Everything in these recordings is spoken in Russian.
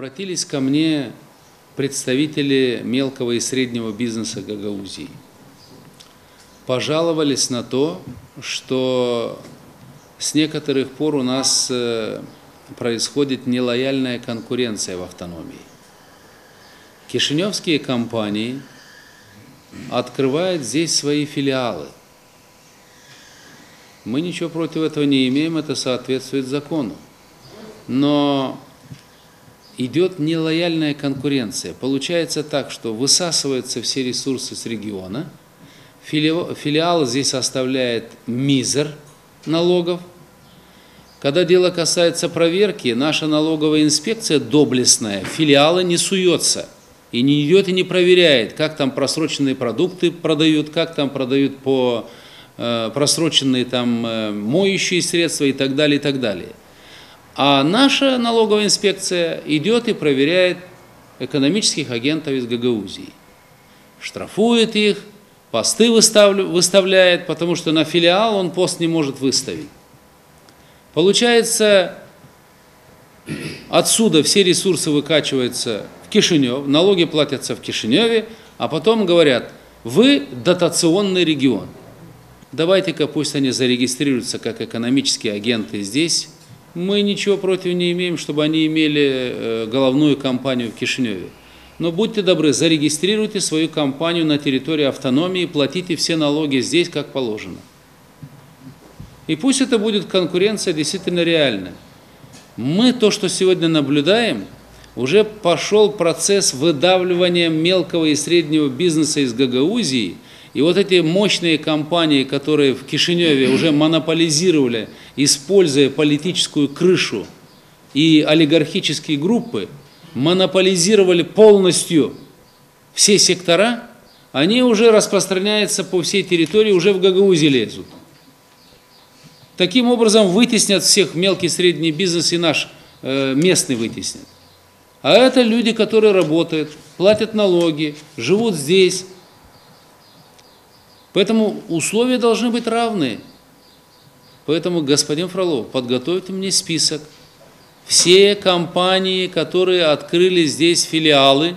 Обратились ко мне представители мелкого и среднего бизнеса Гагаузии. Пожаловались на то, что с некоторых пор у нас э, происходит нелояльная конкуренция в автономии. Кишиневские компании открывают здесь свои филиалы. Мы ничего против этого не имеем, это соответствует закону. Но идет нелояльная конкуренция. Получается так, что высасываются все ресурсы с региона, филиал здесь оставляет мизер налогов. Когда дело касается проверки, наша налоговая инспекция доблестная, филиалы не суется и не идет и не проверяет, как там просроченные продукты продают, как там продают по э, просроченные там э, моющие средства и так далее, и так далее. А наша налоговая инспекция идет и проверяет экономических агентов из Гагаузии. Штрафует их, посты выставляет, потому что на филиал он пост не может выставить. Получается, отсюда все ресурсы выкачиваются в Кишинев, налоги платятся в Кишиневе, а потом говорят, вы дотационный регион. Давайте-ка пусть они зарегистрируются как экономические агенты здесь, мы ничего против не имеем, чтобы они имели э, головную компанию в Кишиневе. Но будьте добры, зарегистрируйте свою компанию на территории автономии, платите все налоги здесь, как положено. И пусть это будет конкуренция действительно реальная. Мы то, что сегодня наблюдаем, уже пошел процесс выдавливания мелкого и среднего бизнеса из Гагаузии – и вот эти мощные компании, которые в Кишиневе уже монополизировали, используя политическую крышу и олигархические группы, монополизировали полностью все сектора, они уже распространяются по всей территории, уже в Гагаузии лезут. Таким образом вытеснят всех мелкий средний бизнес и наш э, местный вытеснят. А это люди, которые работают, платят налоги, живут здесь, Поэтому условия должны быть равны. Поэтому, господин Фролов, подготовьте мне список. Все компании, которые открыли здесь филиалы,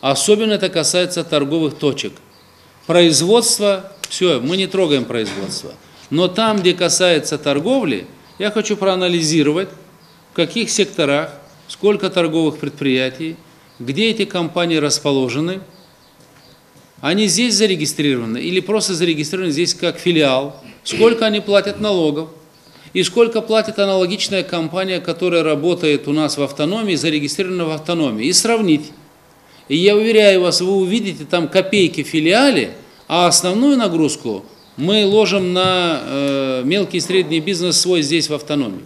особенно это касается торговых точек. Производство, все, мы не трогаем производство. Но там, где касается торговли, я хочу проанализировать, в каких секторах, сколько торговых предприятий, где эти компании расположены – они здесь зарегистрированы или просто зарегистрированы здесь как филиал? Сколько они платят налогов? И сколько платит аналогичная компания, которая работает у нас в автономии, зарегистрирована в автономии? И сравнить. И я уверяю вас, вы увидите там копейки в филиале, а основную нагрузку мы ложим на э, мелкий и средний бизнес свой здесь в автономии.